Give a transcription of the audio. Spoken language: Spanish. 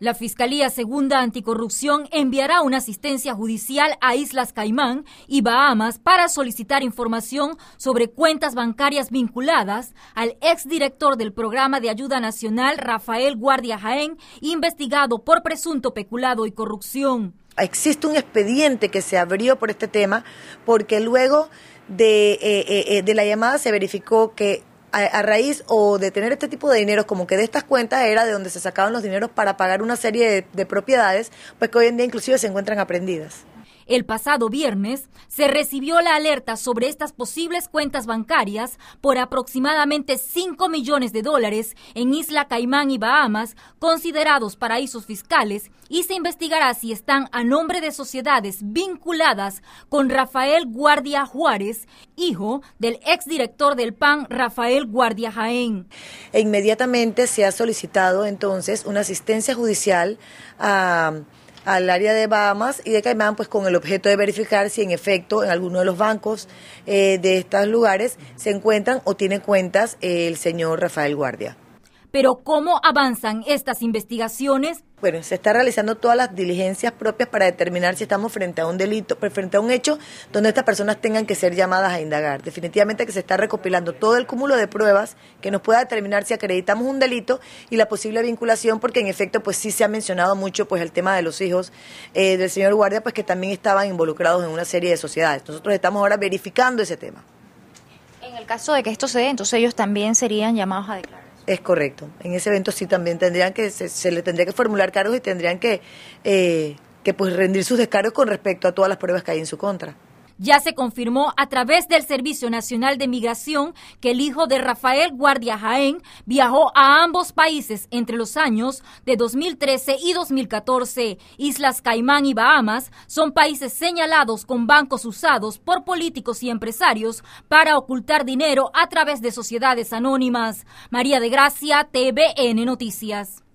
La Fiscalía Segunda Anticorrupción enviará una asistencia judicial a Islas Caimán y Bahamas para solicitar información sobre cuentas bancarias vinculadas al exdirector del Programa de Ayuda Nacional, Rafael Guardia Jaén, investigado por presunto peculado y corrupción. Existe un expediente que se abrió por este tema porque luego de, eh, eh, eh, de la llamada se verificó que a, raíz o de tener este tipo de dinero, como que de estas cuentas era de donde se sacaban los dineros para pagar una serie de, de propiedades, pues que hoy en día inclusive se encuentran aprendidas. El pasado viernes se recibió la alerta sobre estas posibles cuentas bancarias por aproximadamente 5 millones de dólares en Isla Caimán y Bahamas, considerados paraísos fiscales, y se investigará si están a nombre de sociedades vinculadas con Rafael Guardia Juárez, hijo del exdirector del PAN, Rafael Guardia Jaén. E inmediatamente se ha solicitado entonces una asistencia judicial a al área de Bahamas y de Caimán, pues con el objeto de verificar si en efecto en alguno de los bancos eh, de estos lugares se encuentran o tiene cuentas el señor Rafael Guardia. Pero ¿cómo avanzan estas investigaciones? Bueno, se está realizando todas las diligencias propias para determinar si estamos frente a un delito, pues, frente a un hecho donde estas personas tengan que ser llamadas a indagar. Definitivamente que se está recopilando todo el cúmulo de pruebas que nos pueda determinar si acreditamos un delito y la posible vinculación, porque en efecto, pues sí se ha mencionado mucho, pues el tema de los hijos eh, del señor guardia, pues que también estaban involucrados en una serie de sociedades. Nosotros estamos ahora verificando ese tema. En el caso de que esto se dé, entonces ellos también serían llamados a declarar. Es correcto. En ese evento sí también tendrían que, se, le tendría que formular cargos y tendrían que, eh, que pues rendir sus descargos con respecto a todas las pruebas que hay en su contra. Ya se confirmó a través del Servicio Nacional de Migración que el hijo de Rafael Guardia Jaén viajó a ambos países entre los años de 2013 y 2014. Islas Caimán y Bahamas son países señalados con bancos usados por políticos y empresarios para ocultar dinero a través de sociedades anónimas. María de Gracia, TVN Noticias.